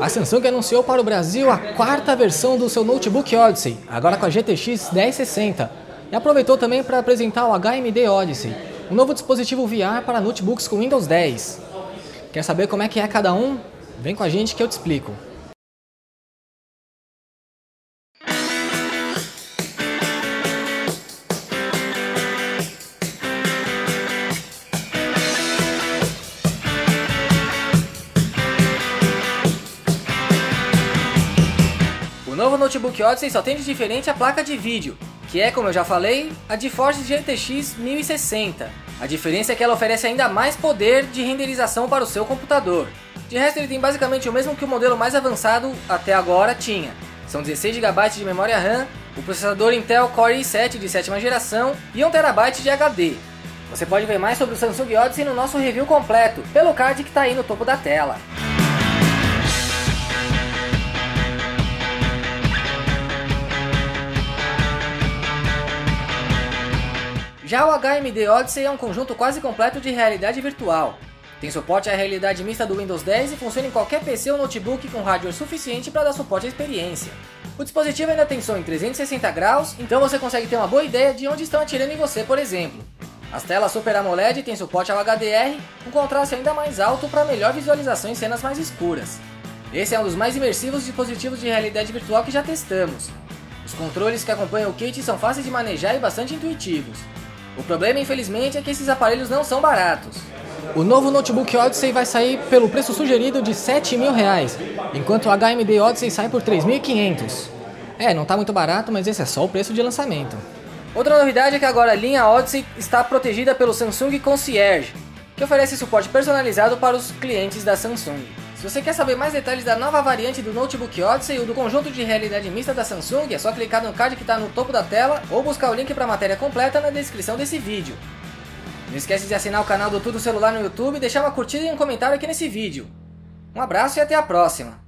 A Samsung anunciou para o Brasil a quarta versão do seu notebook Odyssey, agora com a GTX 1060, e aproveitou também para apresentar o HMD Odyssey, um novo dispositivo VR para notebooks com Windows 10. Quer saber como é que é cada um? Vem com a gente que eu te explico. Novo notebook Odyssey só tem de diferente a placa de vídeo, que é, como eu já falei, a GeForce GTX 1060. A diferença é que ela oferece ainda mais poder de renderização para o seu computador. De resto, ele tem basicamente o mesmo que o modelo mais avançado até agora tinha. São 16 GB de memória RAM, o processador Intel Core i7 de sétima geração e 1 TB de HD. Você pode ver mais sobre o Samsung Odyssey no nosso review completo, pelo card que está aí no topo da tela. Já o HMD Odyssey é um conjunto quase completo de realidade virtual. Tem suporte à realidade mista do Windows 10 e funciona em qualquer PC ou notebook com hardware suficiente para dar suporte à experiência. O dispositivo ainda tem som em 360 graus, então você consegue ter uma boa ideia de onde estão atirando em você, por exemplo. As telas Super AMOLED têm suporte ao HDR, um contraste ainda mais alto para melhor visualização em cenas mais escuras. Esse é um dos mais imersivos dispositivos de realidade virtual que já testamos. Os controles que acompanham o kit são fáceis de manejar e bastante intuitivos. O problema, infelizmente, é que esses aparelhos não são baratos. O novo notebook Odyssey vai sair pelo preço sugerido de 7 mil reais, enquanto o HMD Odyssey sai por 3.500. É, não está muito barato, mas esse é só o preço de lançamento. Outra novidade é que agora a linha Odyssey está protegida pelo Samsung Concierge, que oferece suporte personalizado para os clientes da Samsung. Se você quer saber mais detalhes da nova variante do Notebook Odyssey ou do conjunto de realidade mista da Samsung, é só clicar no card que está no topo da tela ou buscar o link para a matéria completa na descrição desse vídeo. Não esquece de assinar o canal do Tudo Celular no YouTube, deixar uma curtida e um comentário aqui nesse vídeo. Um abraço e até a próxima!